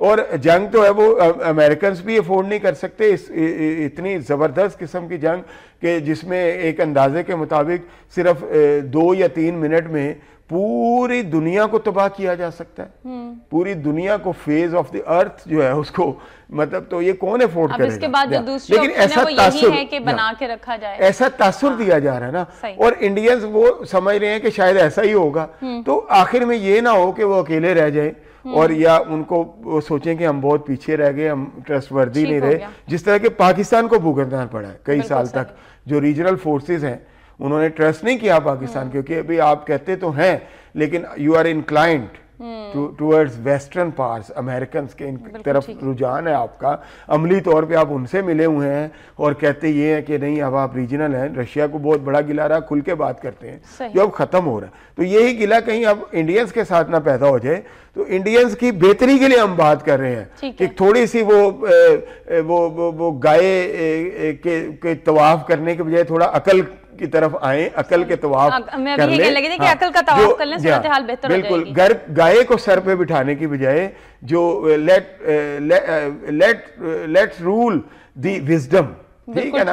और जंग तो है वो अमेरिकन भी अफोर्ड नहीं कर सकते इस इतनी ज़बरदस्त किस्म की जंग के जिसमें एक अंदाजे के मुताबिक सिर्फ़ दो या तीन मिनट में पूरी दुनिया को तबाह किया जा सकता है। हम्म। पूरी दुनिया को फ़ेज़ ऑफ़ द अर्थ जो है उसको मतलब तो ये कौन अफोर्ड करेगा?
इसके बाद जो दूसरी लेकिन ऐसा तासुर है कि बना के रखा जाए।
ऐसा तासुर हाँ। दिया जा रहा है ना। और इंडियंस वो समझ रहे हैं कि शायद ऐसा ही होगा। हम्म। तो आखिर में ये ना हो कि वो अकेले रह जाए हम्म। और या उनको वो सोचें कि हम बहुत पीछे रह गए हम ट्रस्ट वर्दी नहीं रहे। जिस तरह के पाकिस्तान को भुगतना पड़ा है कई साल तक जो रीजनल फोर्सेज हैं उन्होंने ट्रस्ट नहीं किया पाकिस्तान क्योंकि अभी आप कहते तो हैं लेकिन you are inclined towards western parts American के इन तरफ़ रुझान है आपका। अमली तौर पे आप उनसे मिले हुए हैं और कहते ये हैं कि नहीं अब आप रीजनल हैं रशिया को बहुत बड़ा गिला रहा खुल के बात करते हैं जो अब ख़त्म हो रहा है। तो यही गिला कहीं अब इंडियंस के साथ ना पैदा हो जाए तो इंडियंस की बेहतरी के लिए हम बात कर रहे हैं। कि थोड़ी सी वो वो वो, वो गाय के, के तवाफ करने के बजाय थोड़ा अकल की तरफ़ आए अकल के तवाफ कर ले।
लगे हाँ, अकल का तवाफ कर लें सूरत हाल बेहतर
बिल्कुल। घर गाय को सर पे बिठाने की बजाय जो let let let rule the wisdom ठीक है ना?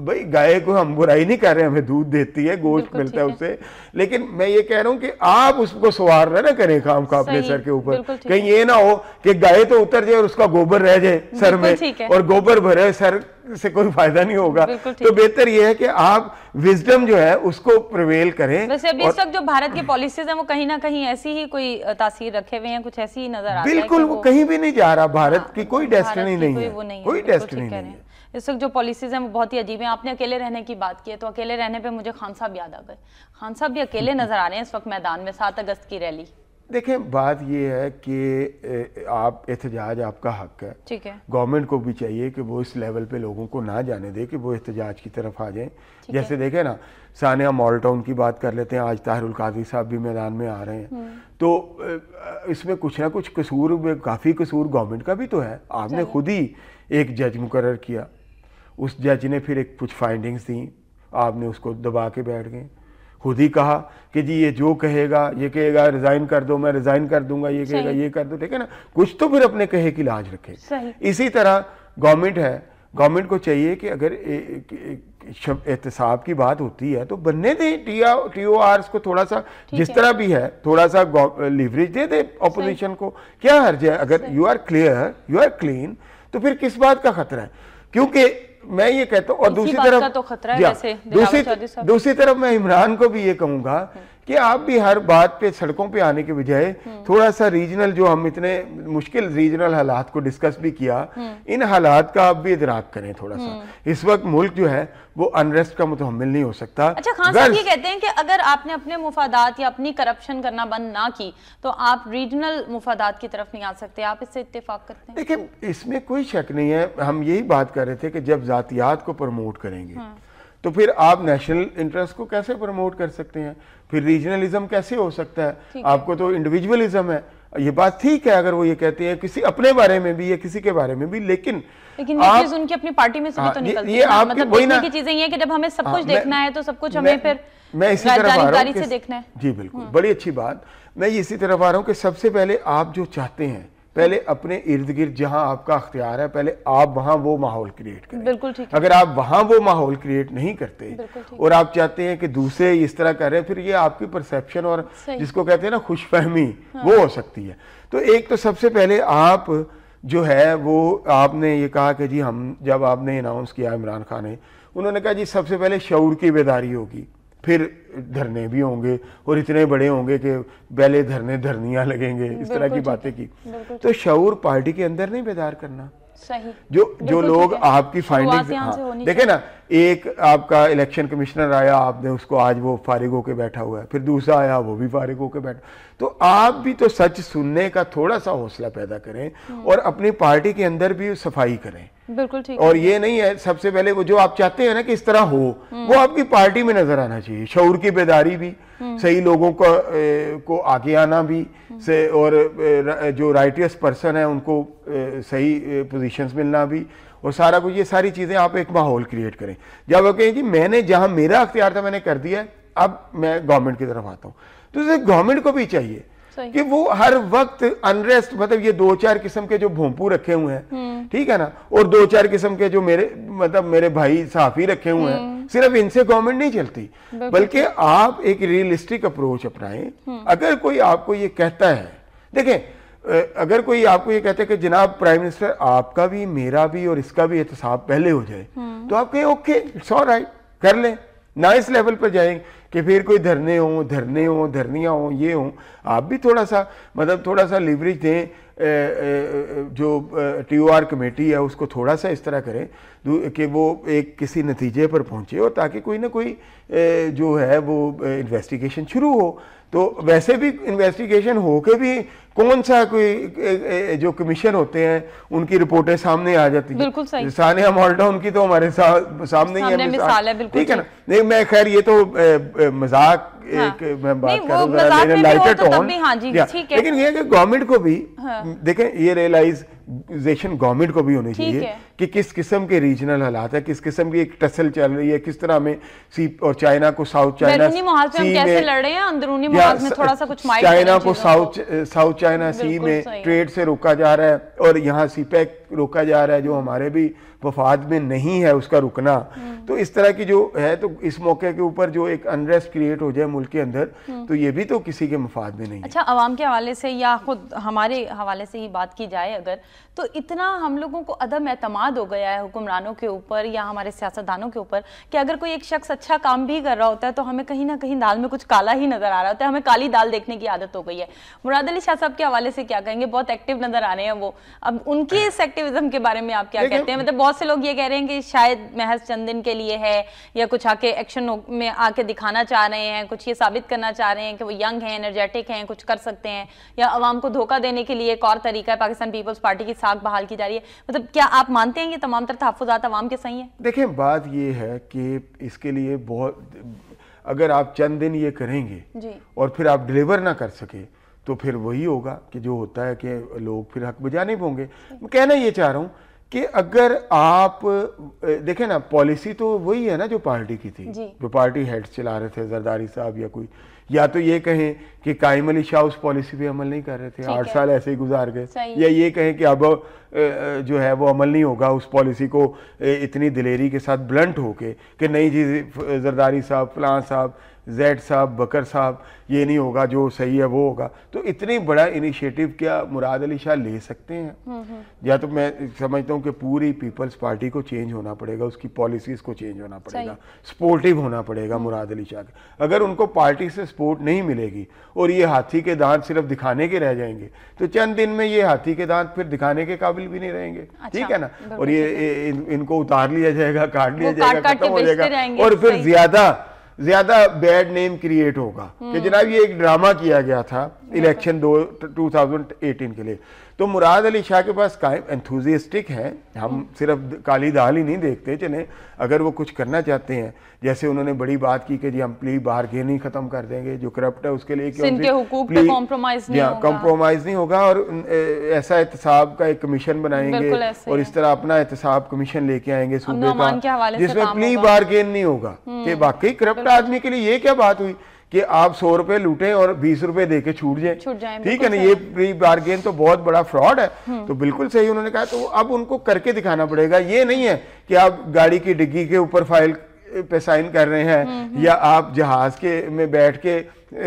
भाई गाय को हम बुराई नहीं कर रहे हमें दूध देती है गोश्त मिलता है उससे। लेकिन मैं ये कह रहा हूँ कि आप उसको सवार ना करें काम का अपने सर के ऊपर। कहीं ये ना हो कि गाय तो उतर जाए और उसका गोबर रह जाए सर में और गोबर भरे सर से कोई फ़ायदा नहीं होगा। तो बेहतर ये है कि आप विजडम जो है उसको प्रवेल करें
वैसे अभी इस वक्त जो भारत की पॉलिसीज़ है वो कहीं ना कहीं ऐसी ही कोई तासीर रखे हुए हैं कुछ ऐसी ही नज़र आ
रही है बिल्कुल वो कहीं भी नहीं जा रहा। भारत हाँ, की कोई डेस्टिनी नहीं है। कोई डेस्टिनी नहीं है।
इस वक्त जो पॉलिसीज़ हैं वो बहुत ही अजीब है। आपने अकेले रहने की बात की है तो अकेले रहने पे मुझे खान साहब याद आ गए। खान साहब भी अकेले नज़र आ रहे हैं इस वक्त मैदान में सात अगस्त की रैली।
देखें बात ये है कि आप एहतजाज आपका हक है।
ठीक है।
गवर्नमेंट को भी चाहिए कि वो इस लेवल पे लोगों को ना जाने दे कि वो एहतजाज की तरफ़ आ जाएँ। जैसे देखें ना सानिया मॉल टाउन की बात कर लेते हैं आज ताहरुल काजी साहब भी मैदान में आ रहे हैं। हम्म। तो इसमें कुछ ना कुछ कसूर काफ़ी कसूर गवर्नमेंट का भी तो है। आपने खुद ही एक जज मुकर किया। उस जज ने फिर एक कुछ फाइंडिंग्स दी। आपने उसको दबा के बैठ गए। खुद ही कहा कि जी ये जो कहेगा ये कहेगा रिजाइन कर दो मैं रिजाइन कर दूँगा ये कहेगा ये कर दो। ठीक है ना? कुछ तो फिर अपने कहे की लाज रखे। इसी तरह गवर्नमेंट है। गवर्नमेंट को चाहिए कि अगर एहतसाब की बात होती है तो बनने दें। टी ओ आर को थोड़ा सा जिस तरह भी है थोड़ा सा लिवरेज दे दे ऑपोजिशन को। क्या हर्ज है? अगर you are clear you are clean तो फिर किस बात का खतरा है? क्योंकि मैं ये कहता हूँ और दूसरी तरफ़
तो खतरा है
दूसरी दूसरी तरफ़ मैं इमरान को भी ये कहूँगा कि आप भी हर बात पे सड़कों पे आने के बजाय हम्म। थोड़ा सा रीजनल जो हम इतने मुश्किल रीजनल हालात को डिस्कस भी किया हम्म। इन हालात का आप भी इतराक करें थोड़ा सा हम्म। इस वक्त मुल्क जो है वो अनरेस्ट का मुतमिल नहीं हो सकता
अच्छा खान साहब ये कहते हैं कि अगर आपने अपने मुफादात या अपनी करप्शन करना बंद ना की तो आप रीजनल मुफादात की तरफ़ नहीं आ सकते आप इससे इतफाक करते हैं
देखिए इसमें कोई शक नहीं है हम यही बात कर रहे थे कि जब जातियात को प्रमोट करेंगे तो फिर आप नेशनल इंटरेस्ट को कैसे प्रमोट कर सकते हैं? फिर रीजनलिज्म कैसे हो सकता है? आपको तो इंडिविजुअलिज्म है। ये बात ठीक है अगर वो ये कहते हैं किसी अपने बारे में भी या किसी के बारे में भी लेकिन
लेकिन आप, चीज़ उनकी अपनी पार्टी में से भी हाँ, तो निकलती ये, है मतलब की चीज़ें ये कि जब हमें सब हाँ, कुछ देखना है तो सब कुछ हमें फिर
मैं इसी तरफ़ आ रहा हूँ
देखना है।
जी बिल्कुल। हम्म। बड़ी अच्छी बात। मैं इसी तरफ़ आ रहा हूँ कि सबसे पहले आप जो चाहते हैं पहले अपने इर्द गिर्द जहाँ आपका अख्तियार है पहले आप वहाँ वो माहौल क्रिएट करें।
बिल्कुल ठीक
अगर आप वहाँ वो माहौल क्रिएट नहीं करते और आप चाहते हैं कि दूसरे इस तरह कर रहे हैं फिर ये आपकी परसेप्शन और जिसको कहते हैं ना खुशफहमी हाँ। वो हो सकती है। तो एक तो सबसे पहले आप जो है वो आपने ये कहा कि जी हम जब आपने अनाउंस किया इमरान खान ने उन्होंने कहा जी सबसे पहले शौर की बेदारी होगी। फिर धरने भी होंगे और इतने बड़े होंगे कि पहले धरने धरनियाँ लगेंगे इस तरह की बातें की। तो शऊर पार्टी के अंदर नहीं बेदार करना?
सही
जो जो लोग आपकी फाइंडिंग हाँ, देखे ना एक आपका इलेक्शन कमिश्नर आया आपने उसको आज वो फारिग होकर बैठा हुआ है फिर दूसरा आया वो भी फारिग होकर बैठा तो आप भी तो सच सुनने का थोड़ा सा हौसला पैदा करें हम्म। और अपनी पार्टी के अंदर भी सफ़ाई करें।
बिल्कुल ठीक
और ये नहीं है सबसे पहले वो जो आप चाहते हैं ना कि इस तरह हो हम्म। वो आपकी पार्टी में नज़र आना चाहिए शौर की बेदारी भी हम्म। सही लोगों को को आगे आना भी से और जो राइटियस पर्सन है उनको सही पोजीशंस मिलना भी और सारा कुछ ये सारी चीज़ें आप एक माहौल क्रिएट करें जब वो कहें जी मैंने जहाँ मेरा अख्तियार था मैंने कर दिया अब मैं गवर्नमेंट की तरफ़ आता हूँ तो गवर्नमेंट को भी चाहिए कि वो हर वक्त अनरेस्ट मतलब ये दो चार किस्म के जो भोंपू रखे हुए हैं हम्म। ठीक है ना और दो चार किस्म के जो मेरे मतलब मेरे भाई साफी रखे हुए हैं हम्म। सिर्फ़ इनसे गवर्नमेंट नहीं चलती बल्कि आप एक रियलिस्टिक अप्रोच अपनाएँ हम्म। अगर कोई आपको ये कहता है देखें अगर कोई आपको ये कहता है कि जनाब प्राइम मिनिस्टर आपका भी मेरा भी और इसका भी एहतसाब पहले हो जाए तो आप कहें ओके इट्स ऑल राइट कर लें ना इस लेवल पर जाएँगे कि फिर कोई धरने हों धरने हों, धरनियाँ हों, ये हों। आप भी थोड़ा सा मतलब थोड़ा सा लिवरेज दें जो टी आर कमेटी है उसको थोड़ा सा इस तरह करें कि वो एक किसी नतीजे पर पहुँचे और ताकि कोई ना कोई जो है वो इन्वेस्टिगेशन शुरू हो। तो वैसे भी इन्वेस्टिगेशन हो के भी कौन सा कोई जो कमीशन होते हैं उनकी रिपोर्टें सामने आ जाती
हैं। बिल्कुल सही।
सानिया माल्टा उनकी तो हमारे सा, सामने सामने ही है
मिसाल है बिल्कुल
ठीक है ना? नहीं मैं खैर ये तो मज़ाक। एक मैं बात कर रहा हूँ
हाँ।
लेकिन ये कि गवर्नमेंट को भी हाँ। देखें ये रियलाइज़ जेशन गवर्नमेंट को भी होनी चाहिए कि किस किस्म के रीजनल हालात है किस किस्म की एक टसल चल रही है किस तरह में सी और चाइना को साउथ चाइना सी
में थोड़ा सा कुछ
चाइना को साउथ साउथ चाइना सी में ट्रेड से रोका जा रहा है और यहाँ सी पैक रोका जा रहा है जो हमारे भी वफाद में नहीं है उसका रुकना। हम्म। तो इस तरह की जो है तो इस मौके के ऊपर जो एक अनरेस्ट क्रिएट हो जाए मुल्क के अंदर हम्म। तो ये भी तो किसी के मफाद में नहीं
अच्छा आवाम के हवाले से या खुद हमारे हवाले से ही बात की जाए अगर तो इतना हम लोगों को अदम एतमाद हो गया है हुक्मरानों के ऊपर या हमारे सियासतदानों के ऊपर कि अगर कोई एक शख्स अच्छा काम भी कर रहा होता है तो हमें कहीं ना कहीं दाल में कुछ काला ही नज़र आ रहा होता है हमें काली दाल देखने की आदत हो गई है। मुराद अली शाह साहब के हवाले से क्या कहेंगे? बहुत एक्टिव नज़र आ रहे हैं वो। अब उनकी इस एक्टिविज्म के बारे में आप क्या कहते हैं? मतलब बहुत से लोग ये कह रहे हैं कि शायद महज चंद दिन के लिए है या कुछ आके एक्शन में आके दिखाना चाह रहे हैं कुछ ये साबित करना चाह रहे हैं कि वो यंग हैं एनर्जेटिक हैं कुछ कर सकते हैं। या आवाम को धोखा देने के लिए एक और तरीका है पाकिस्तान पीपल्स पार्टी की साख बहाल की जा रही है। मतलब क्या आप मानते हैं कि तमाम तरह तहफात आवाम के सही है?
देखें बात ये है कि इसके लिए बहुत अगर आप चंद दिन ये करेंगे
जी।
और फिर आप डिलीवर ना कर सके तो फिर वही होगा कि जो होता है कि लोग फिर हक बजा नहीं होंगे। मैं कहना ये चाह रहा हूँ कि अगर आप देखें ना पॉलिसी तो वही है ना जो पार्टी की थी। जो। पार्टी हेड चला रहे थे जरदारी साहब या कोई या तो ये कहें कि कायम अली शाह उस पॉलिसी पे अमल नहीं कर रहे थे आठ साल ऐसे ही गुजार गए। या ये कहें कि अब जो है वो अमल नहीं होगा उस पॉलिसी को इतनी दिलेरी के साथ ब्लंट होके कि नहीं जी जरदारी साहब फलां साहब जैड साहब बकर साहब ये नहीं होगा जो सही है वो होगा। तो इतनी बड़ा इनिशिएटिव क्या मुराद अली शाह ले सकते हैं? हम्म, हम्म। या तो मैं समझता हूँ कि पूरी पीपल्स पार्टी को चेंज होना पड़ेगा उसकी पॉलिसीज़ को चेंज होना पड़ेगा सपोर्टिव होना पड़ेगा। मुराद अली शाह के। अगर उनको पार्टी से सपोर्ट नहीं मिलेगी और ये हाथी के दांत सिर्फ़ दिखाने के रह जाएँगे तो चंद दिन में ये हाथी के दांत फिर दिखाने के काबिल भी नहीं रहेंगे। अच्छा, ठीक है ना? और ये इनको उतार लिया जाएगा काट लिया जाएगा खत्म हो जाएगा और फिर ज़्यादा ज़्यादा बैड नेम क्रिएट होगा। कि हम्म। जनाब ये एक ड्रामा किया गया था इलेक्शन दो 2018 के लिए। तो मुराद अली शाह के पास कायम एंथुजिस्टिक है। हम सिर्फ़ काली दाल ही नहीं देखते चले अगर वो कुछ करना चाहते हैं जैसे उन्होंने बड़ी बात की कि जी हम प्ली बारगेनिंग खत्म कर देंगे जो करप्ट है उसके लिए
कॉम्प्रोमाइज
नहीं, नहीं होगा और ऐसा एहतसाब का एक कमीशन बनाएँगे और इस तरह अपना एहतसाब कमीशन लेके आएँगे सूबे का जिसमें प्ली बारगेन नहीं होगा। हम्म। कि वाकई करप्ट आदमी के लिए ये क्या बात हुई? कि आप सौ रुपए लूटे और बीस रुपए दे के छूट जाए ठीक है ना? ये प्री बार्गेन तो बहुत बड़ा फ्रॉड है। हम्म। तो बिल्कुल सही उन्होंने कहा। तो अब उनको करके दिखाना पड़ेगा। ये नहीं है कि आप गाड़ी की डिग्गी के ऊपर फ़ाइल पे साइन कर रहे हैं हम्म, हम्म। या आप जहाज़ के में बैठ के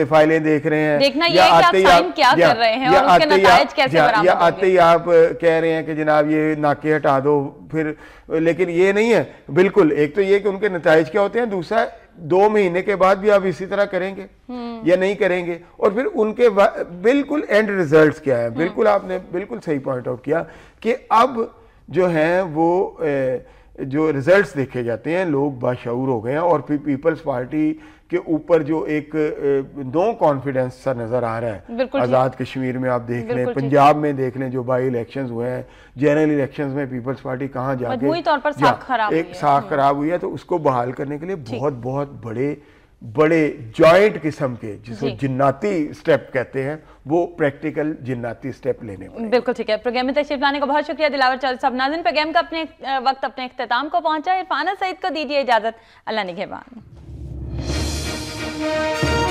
फाइलें देख रहे हैं।
देखना या आते ही आप क्या कर रहे हैं और उसके नतायज कैसे
या आते ही आप कह रहे हैं कि जनाब ये नाके हटा दो फिर लेकिन ये नहीं है। बिल्कुल एक तो ये कि उनके नतज क्या होते हैं दूसरा दो महीने के बाद भी आप इसी तरह करेंगे हम्म। या नहीं करेंगे और फिर उनके बिल्कुल एंड रिजल्ट्स क्या है बिल्कुल आपने बिल्कुल सही पॉइंट आउट किया कि अब जो है वो ए, जो रिजल्ट्स देखे जाते हैं लोग बाशूर हो गए हैं और फिर पीपल्स पार्टी के ऊपर जो एक नो कॉन्फिडेंस सा नज़र आ रहा है। आज़ाद कश्मीर में आप देख लें पंजाब में देख लें जो बाई इलेक्शंस हुए हैं जनरल इलेक्शंस में पीपल्स पार्टी कहाँ जाके
तौर पर साख खराब
एक साख हम्म। खराब हुई है तो उसको बहाल करने के लिए बहुत बहुत बड़े बड़े जॉइंट किस्म के जिसको जिन्नाती स्टेप कहते हैं वो प्रैक्टिकल जिन्नाती स्टेप लेने
बिल्कुल ठीक है। प्रोग्राम में तशरीफ़ लाने का बहुत शुक्रिया। दिलावर चौधरी साहब नाजिन प्रोग्राम का अपने वक्त अपने अख्ताम को पहुँचा। इरफाना सईद को दीजिए इजाज़त। अल्लाह निगहबान Thank you.